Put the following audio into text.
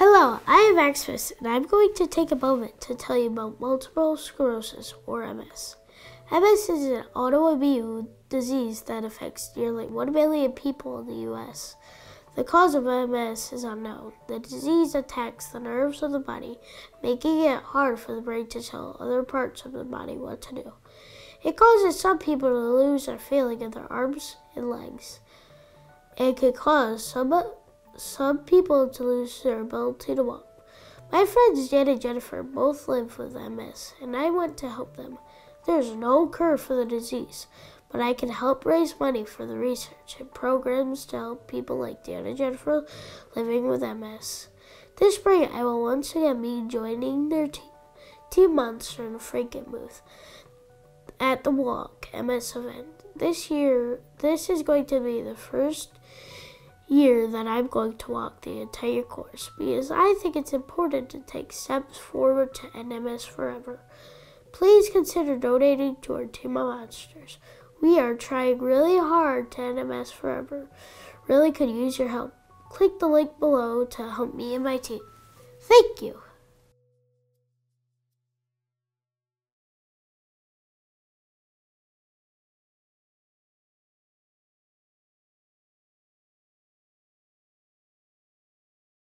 Hello, I am Axis, and I'm going to take a moment to tell you about multiple sclerosis, or MS. MS is an autoimmune disease that affects nearly 1 million people in the U.S. The cause of MS is unknown. The disease attacks the nerves of the body, making it hard for the brain to tell other parts of the body what to do. It causes some people to lose their feeling in their arms and legs, and can cause some some people to lose their ability to walk. My friends Jan and Jennifer both live with MS, and I want to help them. There's no cure for the disease, but I can help raise money for the research and programs to help people like Dan and Jennifer living with MS. This spring, I will once again be joining their team, Team Monster and Frankenmuth at the Walk MS event. This year, this is going to be the first year that I'm going to walk the entire course because I think it's important to take steps forward to end MS forever. Please consider donating to our team of monsters. We are trying really hard to end MS forever. Really could use your help. Click the link below to help me and my team. Thank you.